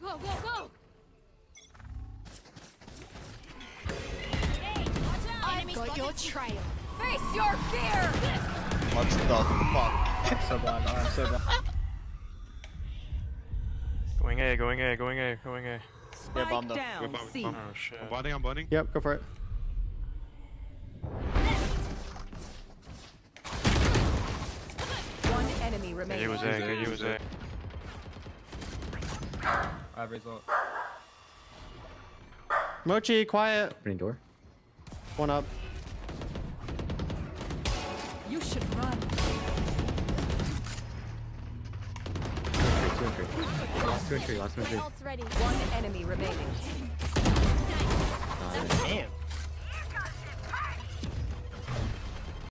Go, go, go! I've got your trail. Face your fear! What the fuck? I'm so blind. I'm so blind. Going A, going A, going A, going A. Yeah, bomb though. down. We're bomb- C. bomb. Oh shit. I'm bonding, I'm bonding. Yep, go for it. One enemy Yeah, he was A, he was A. I have result. Mochi, quiet. Opening door. One up. You should run. Two and three. Last two and three. Last two and three. Ult's ready. One enemy remaining. Nice. Damn.